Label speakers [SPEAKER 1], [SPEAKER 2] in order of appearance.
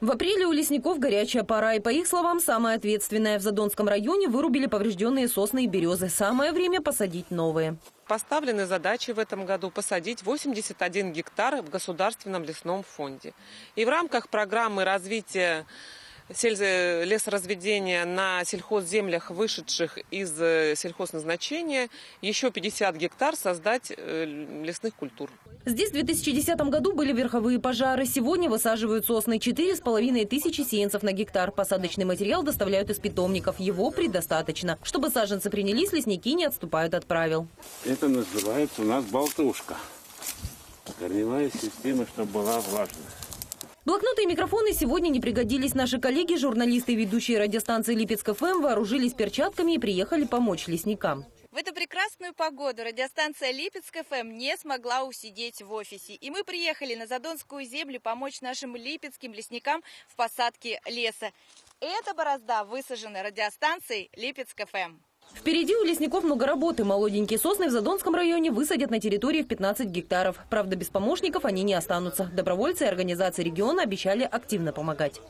[SPEAKER 1] В апреле у лесников горячая пора, и, по их словам, самое ответственное. В Задонском районе вырубили поврежденные сосны и березы. Самое время посадить новые.
[SPEAKER 2] Поставлены задачи в этом году посадить 81 гектар в Государственном лесном фонде. И в рамках программы развития лесоразведения на сельхозземлях, вышедших из э, сельхозназначения, еще 50 гектар создать э, лесных культур.
[SPEAKER 1] Здесь в 2010 году были верховые пожары. Сегодня высаживают сосны 4,5 тысячи сеянцев на гектар. Посадочный материал доставляют из питомников. Его предостаточно. Чтобы саженцы принялись, лесники не отступают от правил.
[SPEAKER 3] Это называется у нас болтушка. Корневая система, чтобы была влажная.
[SPEAKER 1] Блокноты и микрофоны сегодня не пригодились. Наши коллеги, журналисты и ведущие радиостанции Липецк ФМ вооружились перчатками и приехали помочь лесникам.
[SPEAKER 4] В эту прекрасную погоду радиостанция Липецк ФМ не смогла усидеть в офисе. И мы приехали на Задонскую землю помочь нашим липецким лесникам в посадке леса. Эта борозда высажена радиостанцией Липецк ФМ.
[SPEAKER 1] Впереди у лесников много работы. Молоденькие сосны в Задонском районе высадят на территории в 15 гектаров. Правда, без помощников они не останутся. Добровольцы и организации региона обещали активно помогать.